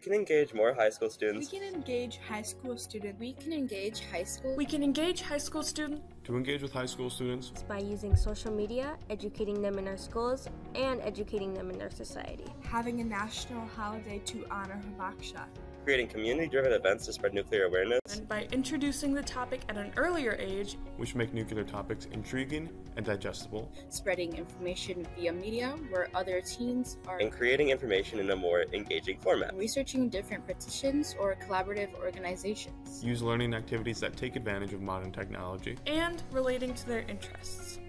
We can engage more high school students. We can engage high school students. We can engage high school. We can engage high school students To engage with high school students, by using social media, educating them in our schools, and educating them in their society. having a national holiday to honor Hibakusha, creating community driven events to spread nuclear awareness, and by introducing the topic at an earlier age, which make nuclear topics intriguing and digestible, spreading information via media where other teens are and creating information in a more engaging format. Researching different petitions or collaborative organizations. use learning activities that take advantage of modern technology, and relating to their interests.